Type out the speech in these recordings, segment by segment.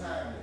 timely.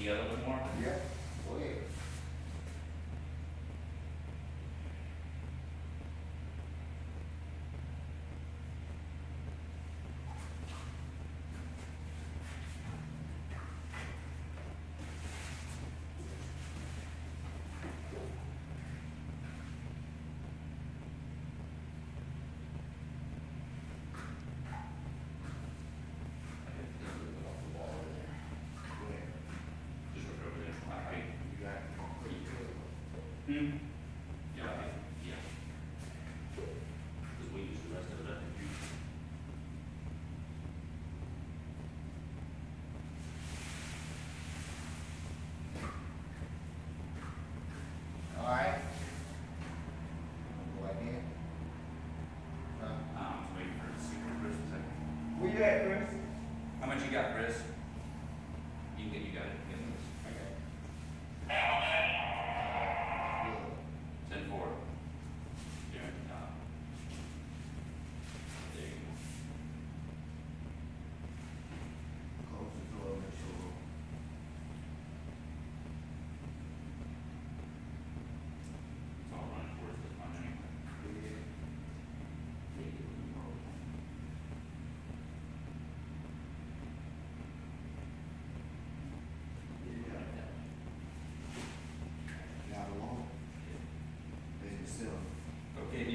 together a little more? Yeah. Oh, Hmm? Yeah, yeah. Because we use the rest of it, I think. Alright. Go again. Where Chris you at, Chris? How much you got, Chris? You think you got it?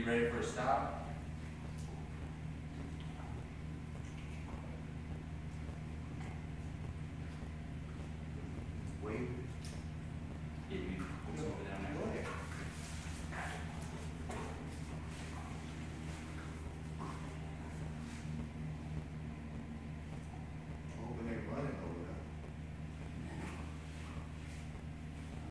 ready for a stop?